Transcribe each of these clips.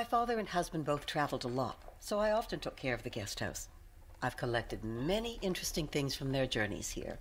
My father and husband both traveled a lot, so I often took care of the guest house. I've collected many interesting things from their journeys here.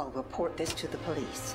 I'll report this to the police.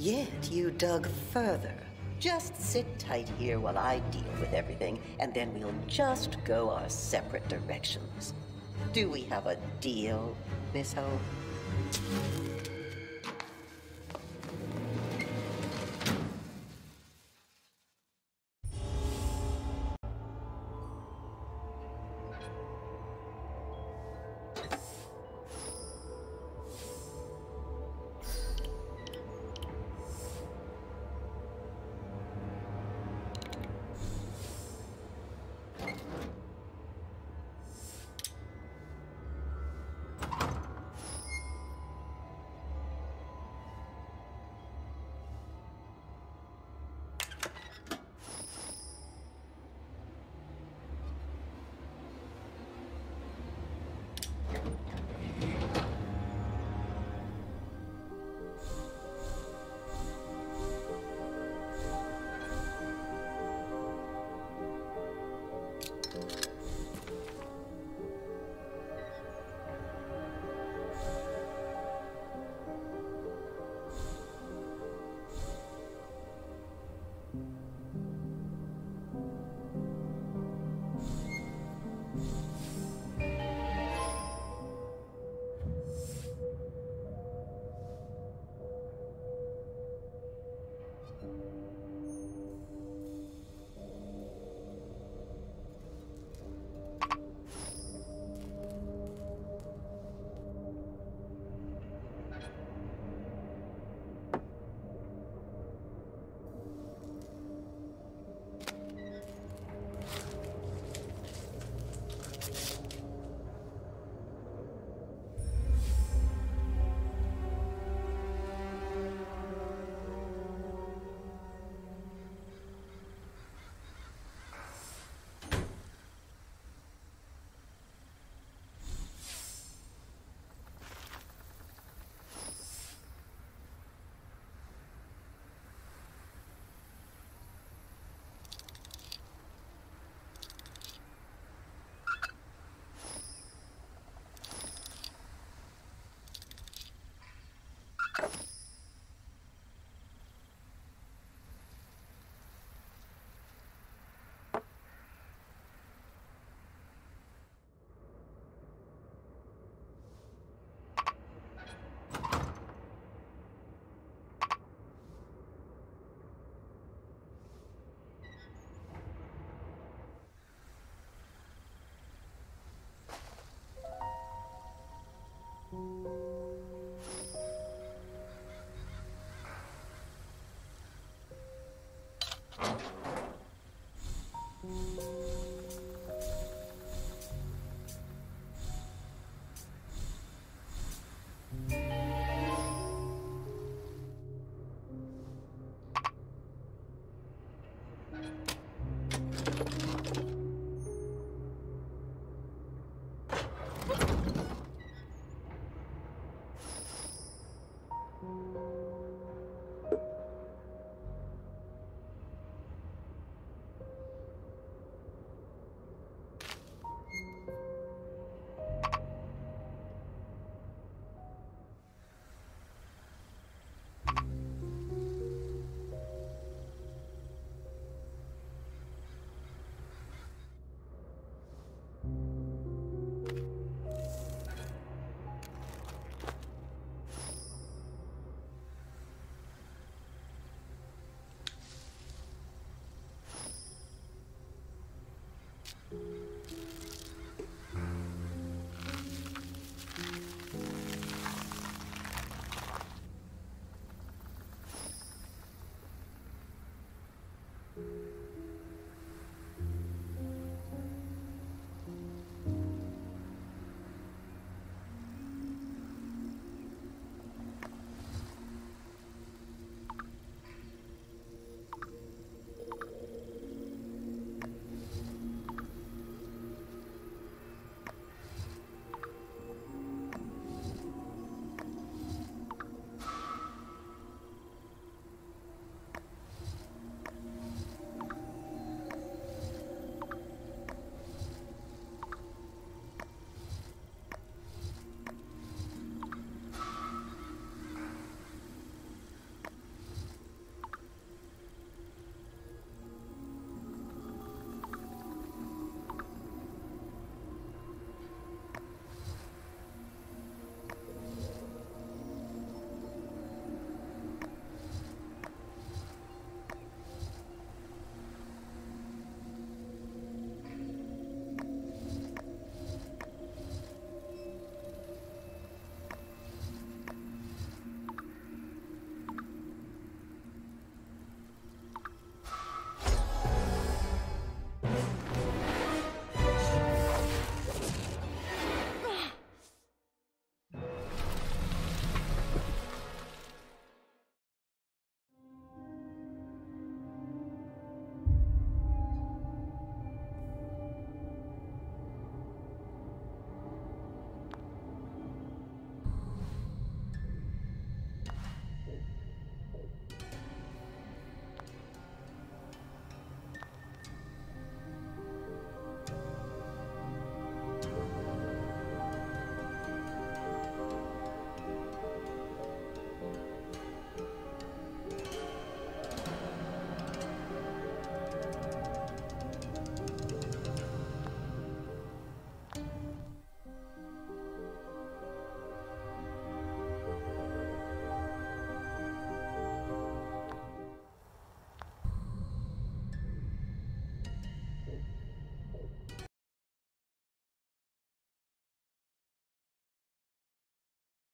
yet you dug further. Just sit tight here while I deal with everything, and then we'll just go our separate directions. Do we have a deal, Miss Ho?